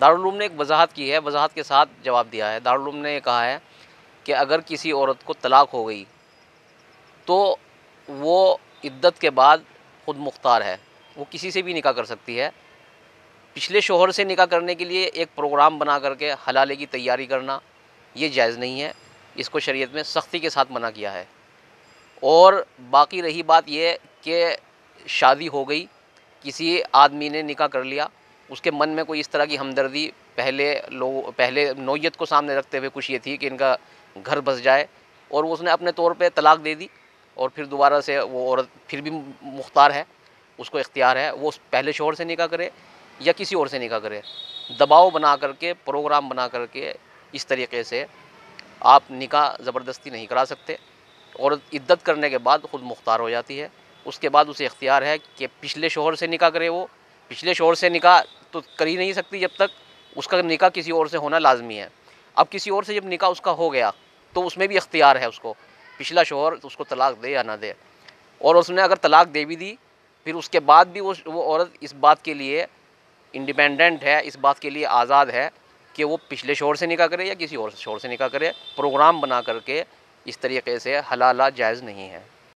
دارالعلوم نے ایک وضاحت کی ہے، وضاحت کے ساتھ جواب دیا ہے۔ دارالعلوم نے یہ کہا ہے کہ اگر کسی عورت کو طلاق ہو گئی تو وہ عدت کے بعد خود مختار ہے۔ وہ کسی سے بھی نکاح کر سکتی ہے۔ پچھلے شوہر سے نکاح کرنے کے لیے ایک پروگرام بنا کر کے حلالے کی تیاری کرنا یہ جائز نہیں ہے۔ اس کو شریعت میں سختی کے ساتھ منع کیا ہے۔ اور باقی رہی بات یہ کہ شادی ہو گئی، کسی آدمی نے نکاح کر لیا اس کے من میں کوئی اس طرح کی ہمدردی پہلے لوگ پہلے نوعیت کو سامنے رکھتے ہوئے کچھ یہ تھی کہ ان کا گھر بس جائے اور وہ اس نے اپنے طور پہ طلاق دے دی اور پھر دوبارہ سے وہ عورت پھر بھی مختار ہے، اس کو اختیار ہے، وہ پہلے شوہر سے نکاح کرے یا کسی اور سے نکاح کرے۔ دباؤ بنا کر کے، پروگرام بنا کر کے اس طریقے سے آپ نکاح زبردستی نہیں کرا سکتے۔ اور عدت کرنے کے بعد خود مختار ہو جاتی ہے۔ اس کے بعد اسے اختیار ہے کہ پچھلے شوہر سے نکاح کرے وہ، پچھلے شوہر سے نکاح تو کر ہی نہیں سکتی جب تک اس کا نکاح کسی اور سے ہونا لازمی ہے۔ اب کسی اور سے جب نکاح اس کا ہو گیا تو اس میں بھی اختیار ہے اس کو۔ پچھلا شوہر اس کو طلاق دے یا نہ دے۔ اور اس نے اگر طلاق دے بھی دی، پھر اس کے بعد بھی وہ وہ عورت اس بات کے لیے انڈیپینڈنٹ ہے، اس بات کے لیے آزاد ہے کہ وہ پچھلے شوہر سے نکاح کرے یا کسی اور شوہر سے نکاح کرے۔ پروگرام بنا کر کے اس طریقے سے حلالہ جائز نہیں ہے۔